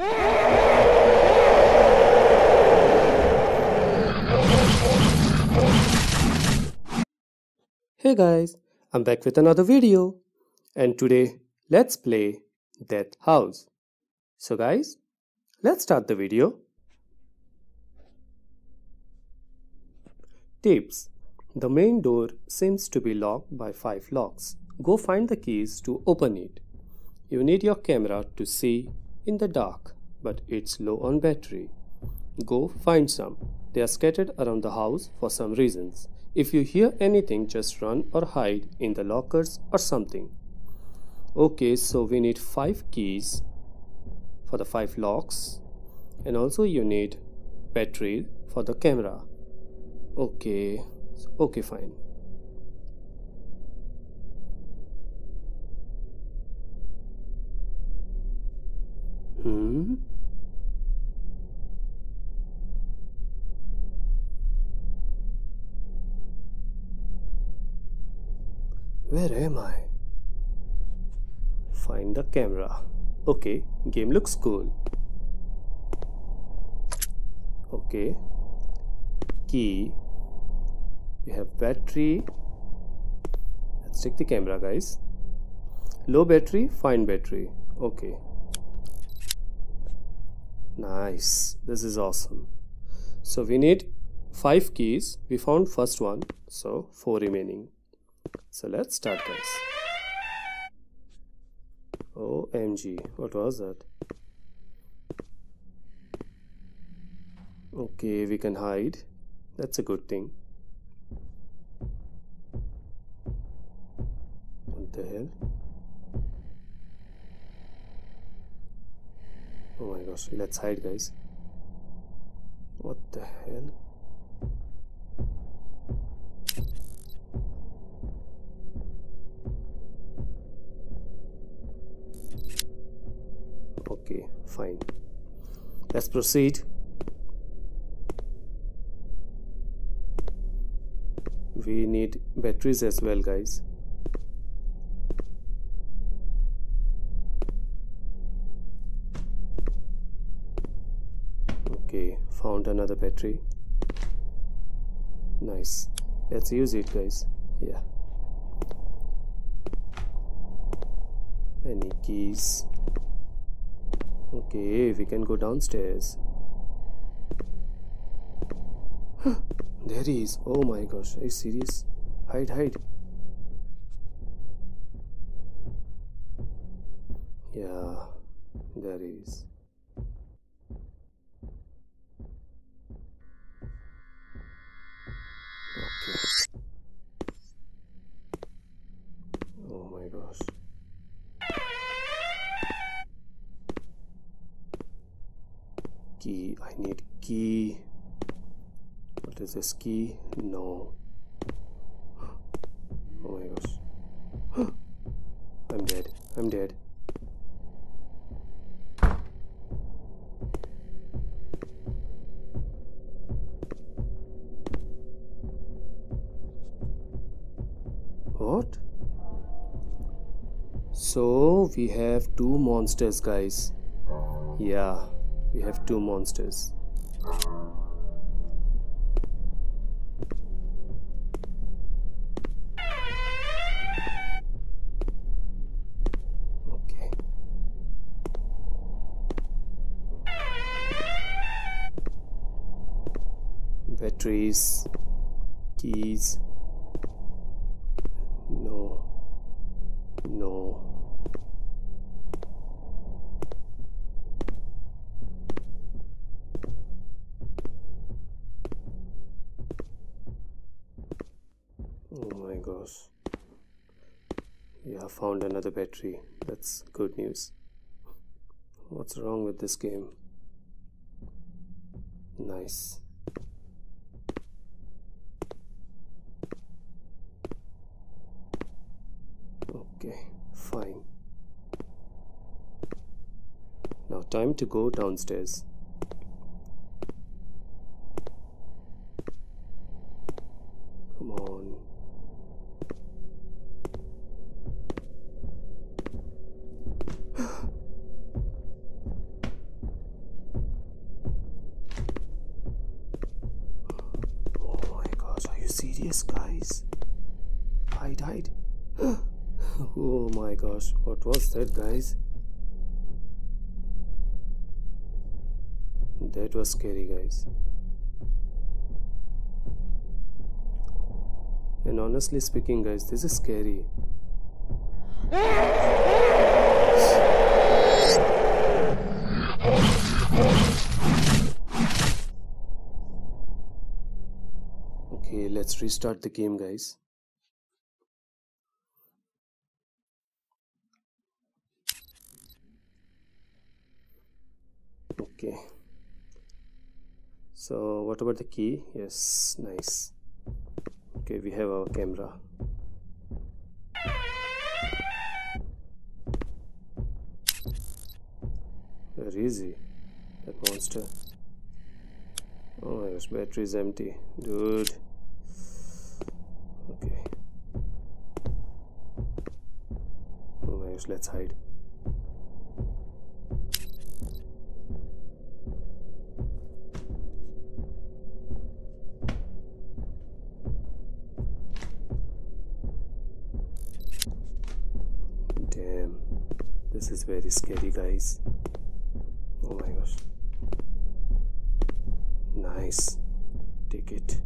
Hey guys, I'm back with another video and today let's play Death House. So guys, let's start the video. Tips The main door seems to be locked by 5 locks. Go find the keys to open it. You need your camera to see in the dark but it's low on battery. Go find some. They are scattered around the house for some reasons. If you hear anything, just run or hide in the lockers or something. Okay, so we need 5 keys for the 5 locks and also you need battery for the camera. Okay, okay fine. Hmm? Where am I? Find the camera. Okay, game looks cool. Okay. Key. We have battery. Let's take the camera, guys. Low battery, find battery. Okay. Nice. This is awesome. So we need five keys. We found first one. So four remaining. So let's start guys. OMG, what was that? Okay, we can hide. That's a good thing. What the hell? Oh my let's hide guys. What the hell? okay fine let's proceed we need batteries as well guys okay found another battery nice let's use it guys yeah any keys Okay, we can go downstairs. there he is. Oh my gosh, are you serious? Hide, hide. Yeah, there he is. I need key. What is this key? No. Oh my gosh. I'm dead. I'm dead. What? So we have two monsters guys. Yeah we have two monsters. Okay. Batteries, keys, no, no. oh my gosh yeah found another battery. That's good news. What's wrong with this game? Nice. Okay fine. Now time to go downstairs come on hide, hide. Oh my gosh, what was that, guys? That was scary, guys. And honestly speaking, guys, this is scary. Okay, let's restart the game, guys. Okay. So, what about the key? Yes, nice. Okay, we have our camera. Is he? That monster. Oh gosh, battery is empty. Dude. Okay. Oh my gosh, let's hide. This is very scary, guys. Oh my gosh. Nice. Take it.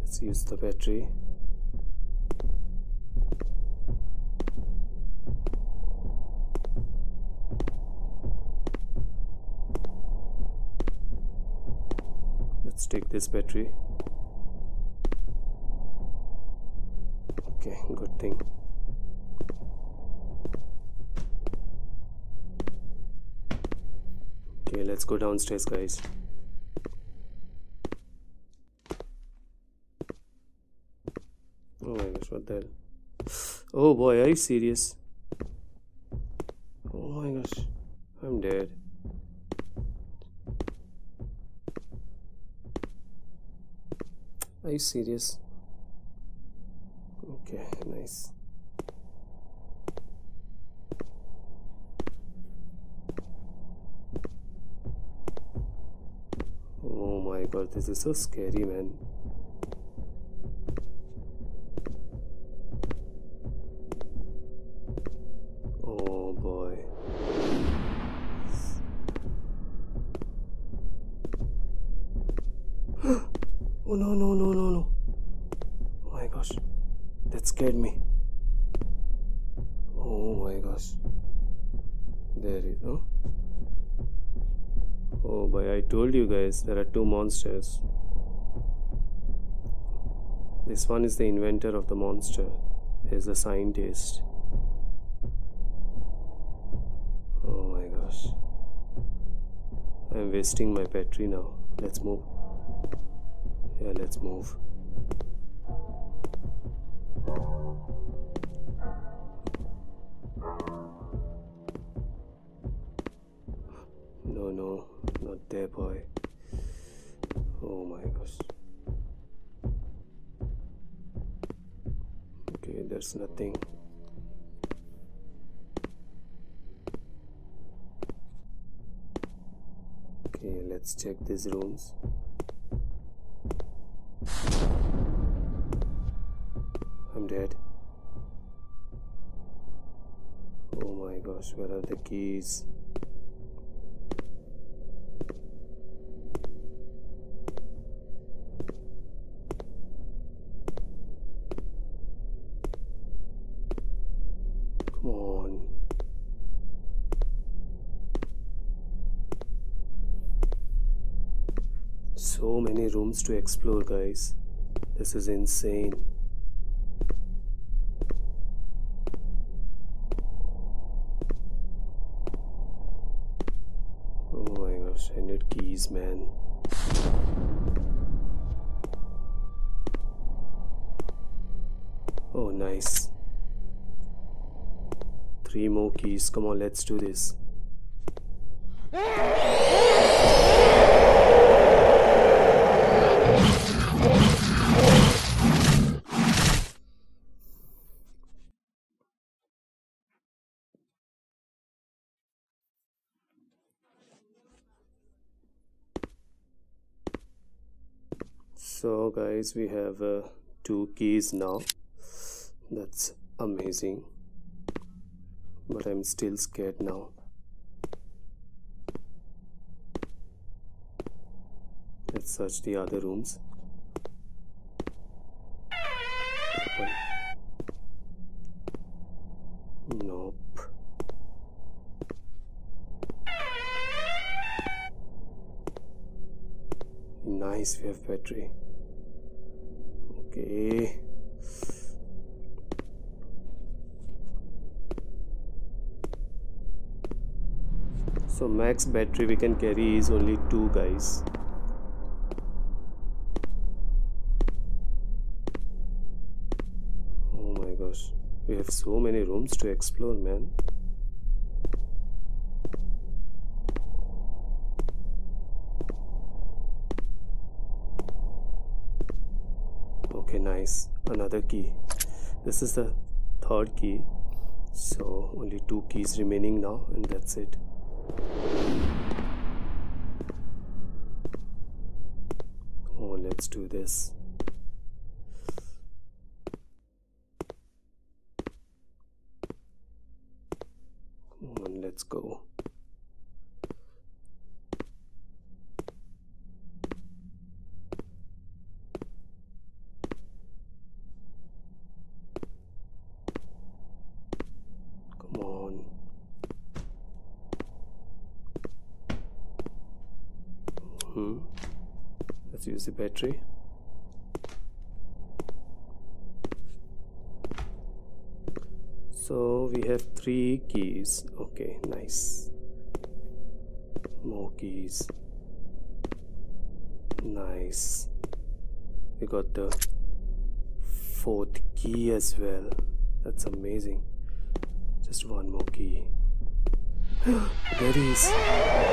Let's use the battery. Let's take this battery. Okay, good thing. Okay, let's go downstairs, guys. Oh my gosh, what the hell? Oh boy, are you serious? Oh my gosh, I'm dead. Are you serious? Okay, nice. Oh this is so scary, man. Oh boy. oh no, no, no, no, no. Oh my gosh. That scared me. Oh my gosh. There is, huh? Oh boy, I told you guys there are two monsters. This one is the inventor of the monster. He's the scientist. Oh my gosh. I'm wasting my battery now. Let's move. Yeah, let's move. Boy. Oh my gosh. Okay, there's nothing. Okay, let's check these rooms. I'm dead. Oh my gosh, where are the keys? Come on. So many rooms to explore, guys. This is insane. Oh my gosh, I need keys, man. Oh, nice. Three more keys. Come on, let's do this. So, guys, we have uh, two keys now. That's amazing. But I'm still scared now. Let's search the other rooms. Nope. Nice, we have battery. Okay. So max battery we can carry is only two guys. Oh my gosh, we have so many rooms to explore, man. Okay nice another key. This is the third key. So only two keys remaining now and that's it. Oh let's do this come on let's go hmm let's use the battery. So we have three keys. Okay nice. More keys. Nice. We got the fourth key as well. That's amazing. Just one more key. There there is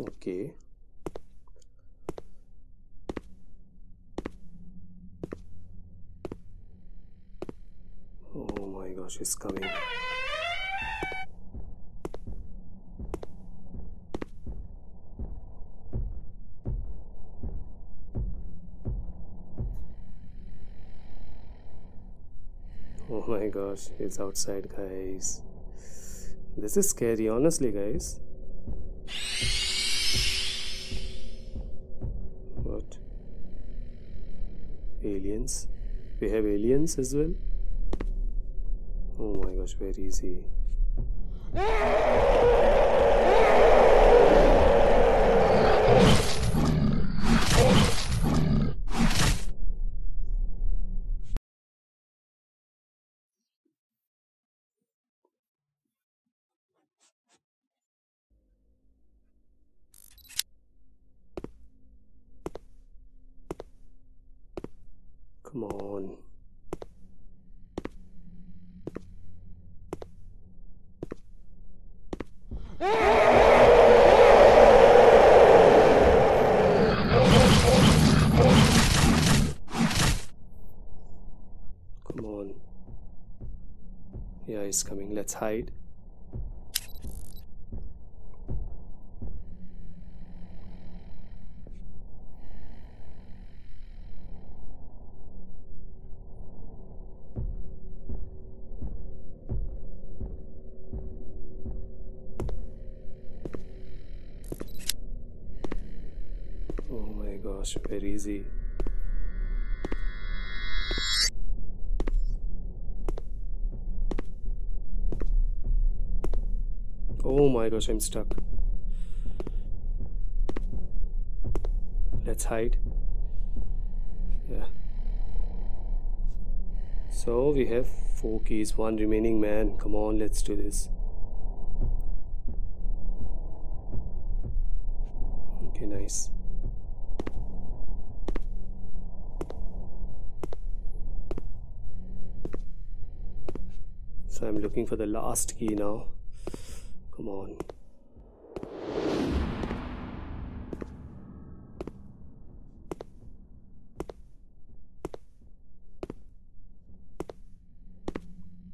okay oh my gosh it's coming my gosh it's outside guys this is scary honestly guys what? Aliens? We have aliens as well? Oh my gosh, where is he? Come on. Come on. Yeah, he's coming. Let's hide. Oh my gosh, very easy. Oh my gosh, I'm stuck. Let's hide. Yeah. So we have four keys, one remaining man. Come on, let's do this. Okay, nice. So I'm looking for the last key now. Come on.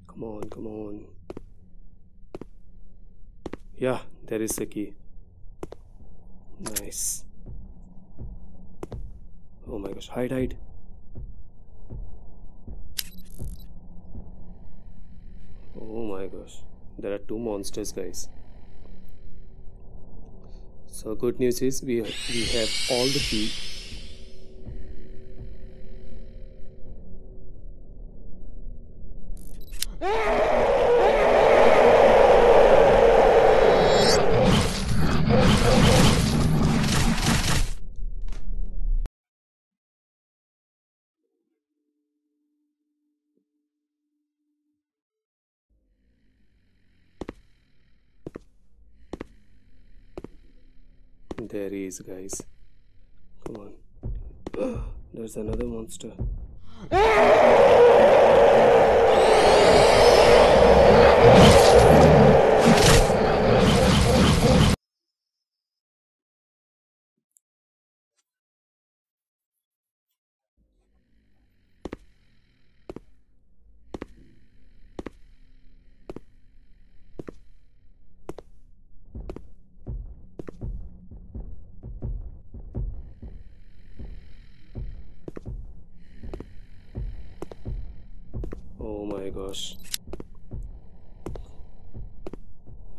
Come on, come on. Yeah, there is the key. Nice. Oh my gosh, hide, hide. There are two monsters, guys. So good news is we we have all the key Guys. Come on. There's another monster. Oh my gosh.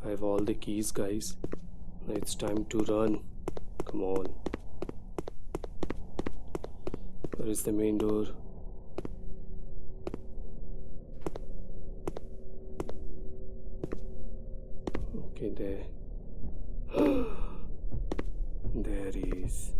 I have the keys, guys. It's time to run. Come on. Where is the main door? Okay, there. there he is.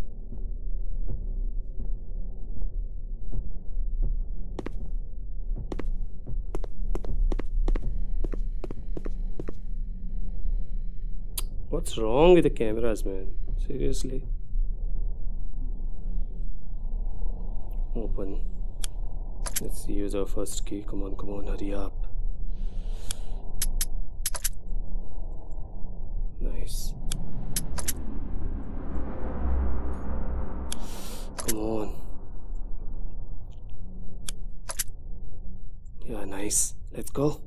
Wrong with the cameras, man? Seriously? Open. Let's use our first key. Come on, come on, hurry up. Nice. Come on. Yeah, nice. Let's go.